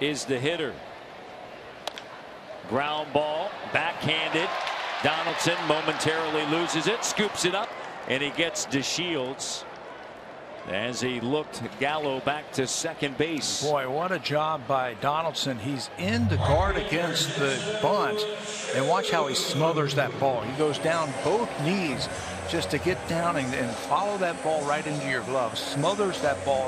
is the hitter. Ground ball, backhanded. Donaldson momentarily loses it, scoops it up, and he gets DeShields as he looked Gallo back to second base. Boy, what a job by Donaldson. He's in the guard against the bunt. And watch how he smothers that ball. He goes down both knees just to get down and, and follow that ball right into your glove. Smothers that ball.